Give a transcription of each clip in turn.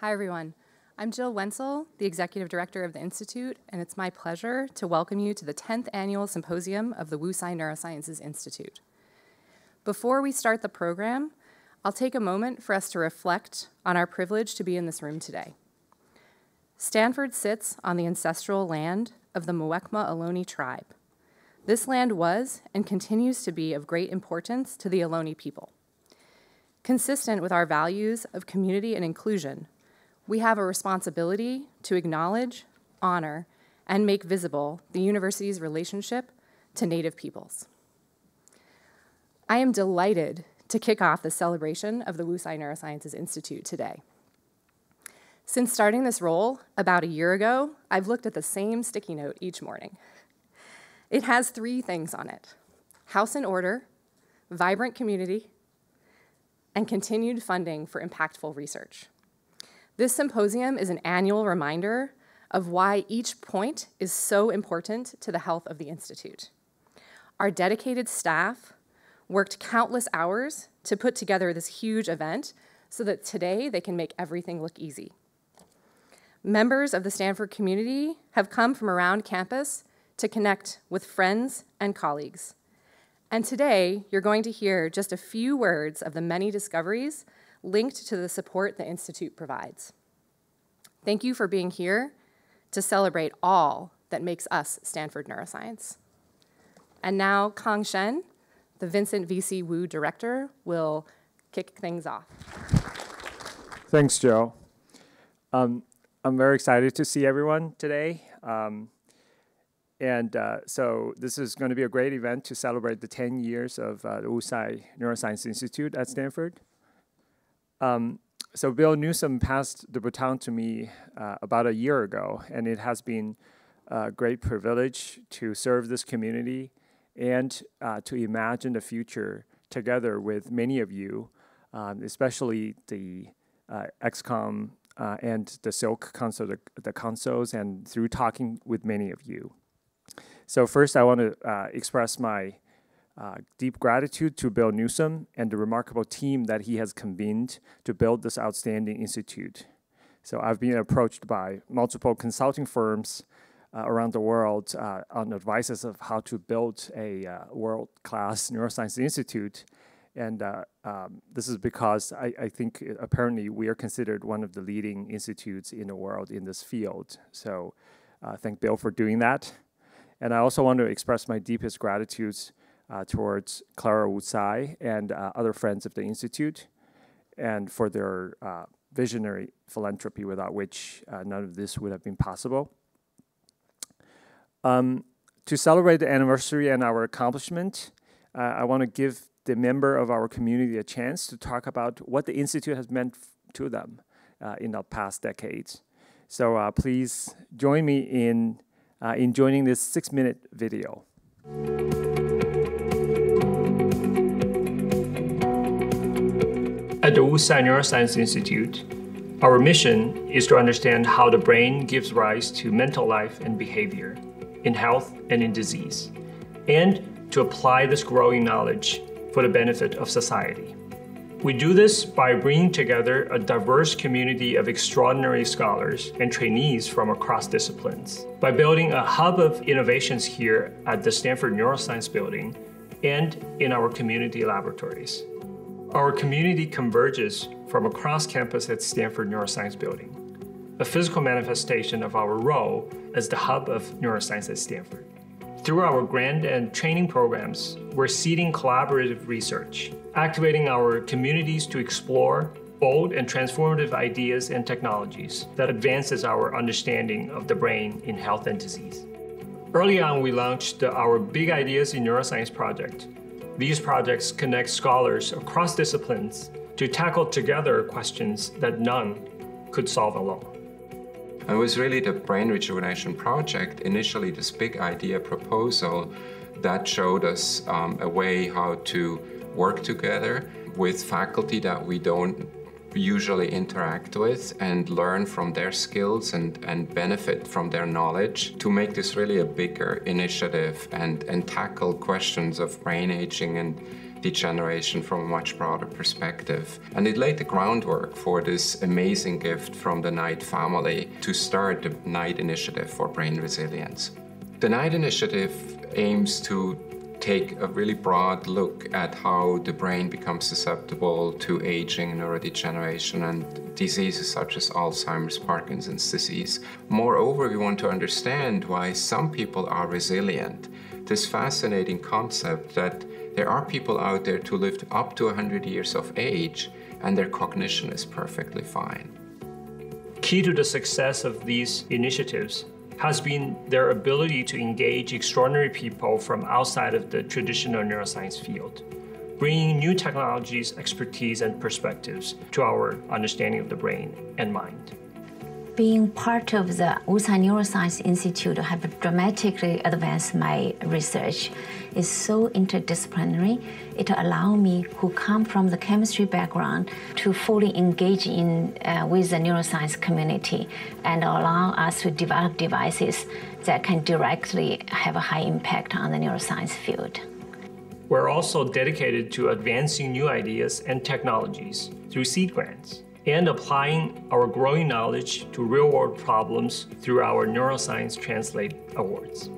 Hi, everyone. I'm Jill Wentzell, the Executive Director of the Institute, and it's my pleasure to welcome you to the 10th Annual Symposium of the Wu Tsai Neurosciences Institute. Before we start the program, I'll take a moment for us to reflect on our privilege to be in this room today. Stanford sits on the ancestral land of the Muwekma Ohlone tribe. This land was and continues to be of great importance to the Ohlone people. Consistent with our values of community and inclusion, we have a responsibility to acknowledge, honor, and make visible the university's relationship to Native peoples. I am delighted to kick off the celebration of the Wu Tsai Neurosciences Institute today. Since starting this role about a year ago, I've looked at the same sticky note each morning. It has three things on it house in order, vibrant community, and continued funding for impactful research. This symposium is an annual reminder of why each point is so important to the health of the Institute. Our dedicated staff worked countless hours to put together this huge event so that today they can make everything look easy. Members of the Stanford community have come from around campus to connect with friends and colleagues. And today, you're going to hear just a few words of the many discoveries linked to the support the Institute provides. Thank you for being here to celebrate all that makes us Stanford Neuroscience. And now, Kang Shen, the Vincent V.C. Woo director, will kick things off. Thanks, Joe. Um, I'm very excited to see everyone today. Um, and uh, so this is going to be a great event to celebrate the 10 years of uh, the Wu Tsai Neuroscience Institute at Stanford. Um, so Bill Newsome passed the baton to me uh, about a year ago, and it has been a great privilege to serve this community and uh, to imagine the future together with many of you, um, especially the uh, ExCom uh, and the Silk the, the councils, and through talking with many of you. So first, I want to uh, express my uh, deep gratitude to Bill Newsome and the remarkable team that he has convened to build this outstanding institute. So I've been approached by multiple consulting firms uh, around the world uh, on advices of how to build a uh, world-class neuroscience institute. And uh, um, this is because I, I, think apparently we are considered one of the leading institutes in the world in this field. So uh, thank Bill for doing that. And I also want to express my deepest gratitude uh, towards Clara Wu Tsai and uh, other friends of the Institute, and for their uh, visionary philanthropy, without which uh, none of this would have been possible. Um, to celebrate the anniversary and our accomplishment, uh, I want to give the member of our community a chance to talk about what the Institute has meant to them uh, in the past decades. So please join me in, in joining this six-minute video. At the Wu Tsai Neuroscience Institute, our mission is to understand how the brain gives rise to mental life and behavior in health and in disease, and to apply this growing knowledge for the benefit of society. We do this by bringing together a diverse community of extraordinary scholars and trainees from across disciplines, by building a hub of innovations here at the Stanford Neuroscience Building and in our community laboratories. Our community converges from across campus at Stanford Neuroscience Building, a physical manifestation of our role as the hub of neuroscience at Stanford. Through our grant and training programs, we're seeding collaborative research, activating our communities to explore bold and transformative ideas and technologies that advances our understanding of the brain in health and disease. Early on, we launched our Big Ideas in Neuroscience project, these projects connect scholars across disciplines to tackle together questions that none could solve alone. It was really the Brain Rejuvenation Project, initially this big idea proposal that showed us um, a way how to work together with faculty that we don't usually interact with and learn from their skills and, and benefit from their knowledge to make this really a bigger initiative and, and tackle questions of brain aging and degeneration from a much broader perspective. And it laid the groundwork for this amazing gift from the Knight family to start the Knight Initiative for Brain Resilience. The Knight Initiative aims to take a really broad look at how the brain becomes susceptible to aging, neurodegeneration, and diseases such as Alzheimer's, Parkinson's disease. Moreover, we want to understand why some people are resilient. This fascinating concept that there are people out there to live up to 100 years of age and their cognition is perfectly fine. Key to the success of these initiatives has been their ability to engage extraordinary people from outside of the traditional neuroscience field, bringing new technologies, expertise, and perspectives to our understanding of the brain and mind. Being part of the Wu Tsai Neuroscience Institute have dramatically advanced my research. It's so interdisciplinary. It allows me, who come from the chemistry background, to fully engage in uh, with the neuroscience community and allow us to develop devices that can directly have a high impact on the neuroscience field. We're also dedicated to advancing new ideas and technologies through seed grants and applying our growing knowledge to real world problems through our Neuroscience Translate Awards.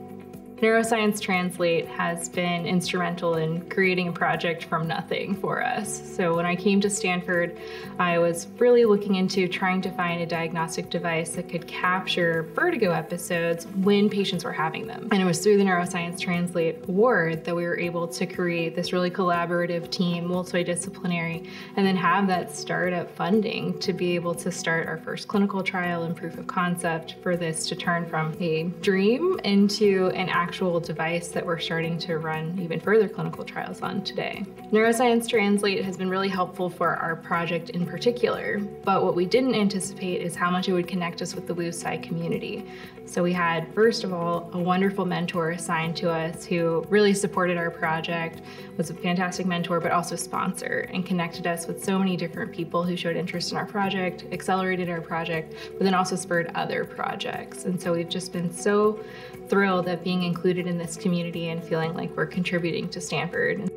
Neuroscience Translate has been instrumental in creating a project from nothing for us. So when I came to Stanford, I was really looking into trying to find a diagnostic device that could capture vertigo episodes when patients were having them. And it was through the Neuroscience Translate Award that we were able to create this really collaborative team, multidisciplinary, and then have that startup funding to be able to start our first clinical trial and proof of concept for this to turn from a dream into an actual actual device that we're starting to run even further clinical trials on today. Neuroscience Translate has been really helpful for our project in particular, but what we didn't anticipate is how much it would connect us with the Wu Tsai community. So we had, first of all, a wonderful mentor assigned to us who really supported our project, was a fantastic mentor, but also sponsor, and connected us with so many different people who showed interest in our project, accelerated our project, but then also spurred other projects. And so we've just been so thrilled at being included in this community and feeling like we're contributing to Stanford.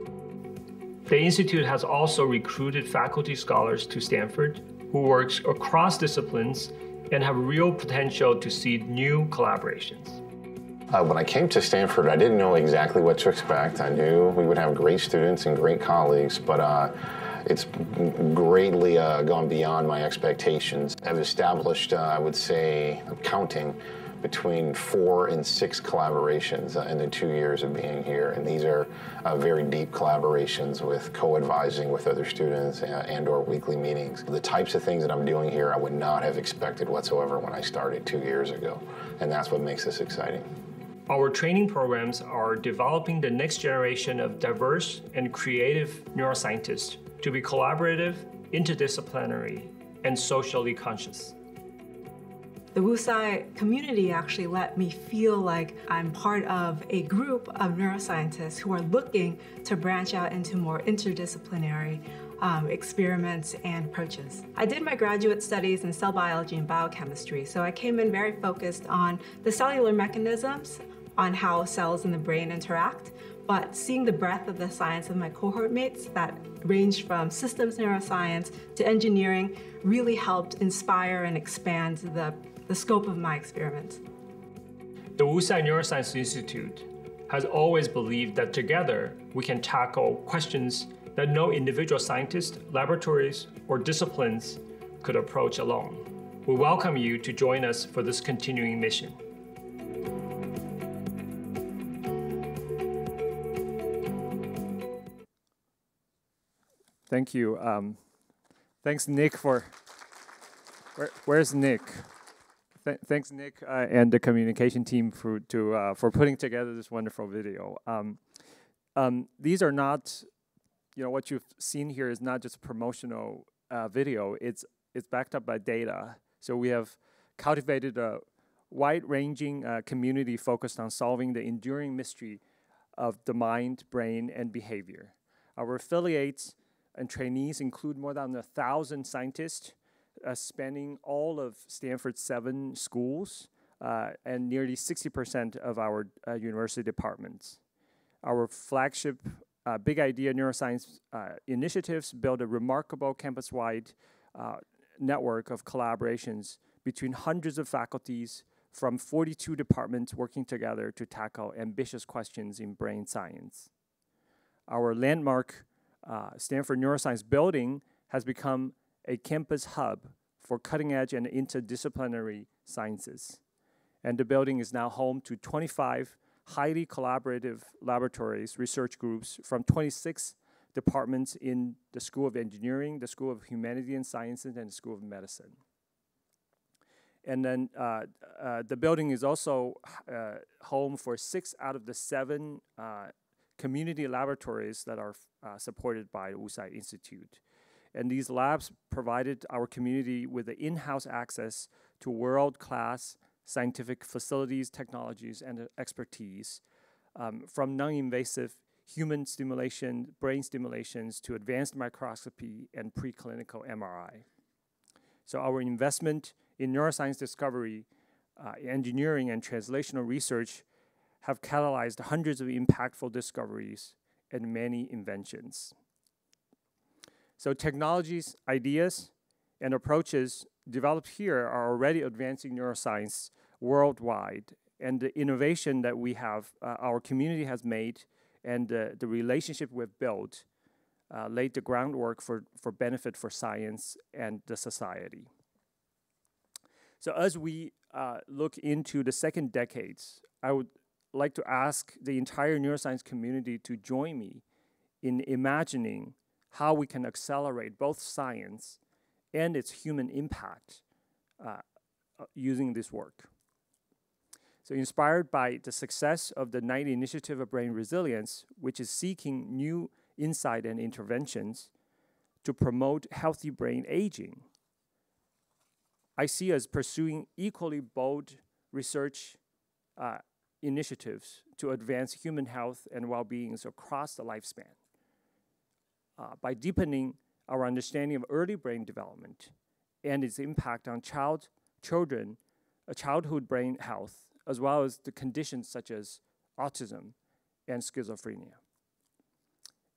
The Institute has also recruited faculty scholars to Stanford who works across disciplines and have real potential to seed new collaborations. Uh, when I came to Stanford, I didn't know exactly what to expect. I knew we would have great students and great colleagues, but uh, it's greatly uh, gone beyond my expectations. I've established, uh, I would say, counting between four and six collaborations uh, in the two years of being here. And these are uh, very deep collaborations with co-advising with other students and, uh, and or weekly meetings. The types of things that I'm doing here I would not have expected whatsoever when I started two years ago. And that's what makes this exciting. Our training programs are developing the next generation of diverse and creative neuroscientists to be collaborative, interdisciplinary, and socially conscious the Wu Tsai community actually let me feel like I'm part of a group of neuroscientists who are looking to branch out into more interdisciplinary um, experiments and approaches. I did my graduate studies in cell biology and biochemistry, so I came in very focused on the cellular mechanisms, on how cells in the brain interact, but seeing the breadth of the science of my cohort mates that ranged from systems neuroscience to engineering really helped inspire and expand the the scope of my experiments. The Wu Tsai Neuroscience Institute has always believed that together we can tackle questions that no individual scientist, laboratories, or disciplines could approach alone. We welcome you to join us for this continuing mission. Thank you. Um, thanks, Nick, for. Where, where's Nick? Th thanks, Nick, uh, and the communication team for to uh, for putting together this wonderful video. Um, um, these are not, you know, what you've seen here is not just a promotional uh, video. It's it's backed up by data. So we have cultivated a wide-ranging uh, community focused on solving the enduring mystery of the mind, brain, and behavior. Our affiliates and trainees include more than a thousand scientists spanning all of Stanford's seven schools uh, and nearly 60% of our uh, university departments. Our flagship uh, Big Idea Neuroscience uh, initiatives build a remarkable campus-wide uh, network of collaborations between hundreds of faculties from 42 departments working together to tackle ambitious questions in brain science. Our landmark uh, Stanford Neuroscience Building has become a campus hub for cutting edge and interdisciplinary sciences. And the building is now home to 25 highly collaborative laboratories, research groups from 26 departments in the School of Engineering, the School of Humanities and Sciences, and the School of Medicine. And then uh, uh, the building is also uh, home for six out of the seven uh, community laboratories that are uh, supported by the Wu Tsai Institute. And these labs provided our community with the in-house access to world-class scientific facilities, technologies, and expertise, um, from non-invasive human stimulation, brain stimulations, to advanced microscopy and preclinical MRI. So our investment in neuroscience discovery, uh, engineering, and translational research have catalyzed hundreds of impactful discoveries and many inventions. So technologies, ideas, and approaches developed here are already advancing neuroscience worldwide. And the innovation that we have, uh, our community has made, and uh, the relationship we've built uh, laid the groundwork for, for benefit for science and the society. So as we uh, look into the second decades, I would like to ask the entire neuroscience community to join me in imagining how we can accelerate both science and its human impact uh, uh using this work. So inspired by the success of the Knight Initiative of Brain Resilience, which is seeking new insight and interventions to promote healthy brain aging, I see us pursuing equally bold research uh, initiatives to advance human health and well-being across the lifespan. Uh, by deepening our understanding of early brain development and its impact on child, children, uh, childhood brain health, as well as the conditions such as autism and schizophrenia.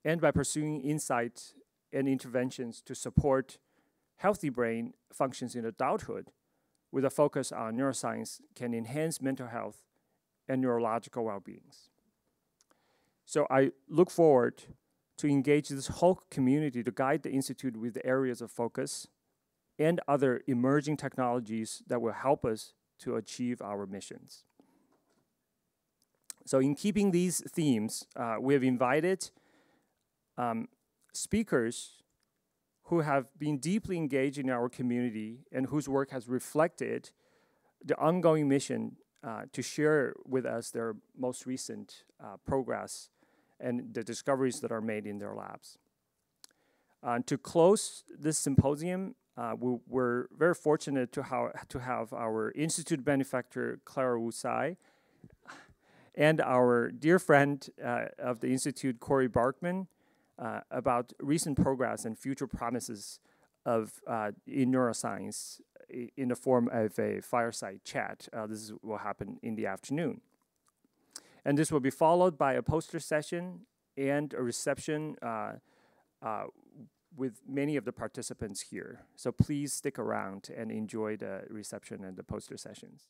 And by pursuing insight and interventions to support healthy brain functions in adulthood with a focus on neuroscience can enhance mental health and neurological well-being. So I look forward to engage this whole community to guide the Institute with the areas of focus and other emerging technologies that will help us to achieve our missions. So in keeping these themes, uh, we have invited um, speakers who have been deeply engaged in our community and whose work has reflected the ongoing mission uh, to share with us their most recent uh, progress and the discoveries that are made in their labs. Uh, to close this symposium, uh, we, are very fortunate to, ha to have our institute benefactor, Clara Wu Tsai, and our dear friend uh, of the Institute, Cori Bargmann, uh, about recent progress and future promises of uh, in neuroscience in the form of a fireside chat. Uh, this will happen in the afternoon. And this will be followed by a poster session and a reception uh, uh, with many of the participants here. So please stick around and enjoy the reception and the poster sessions.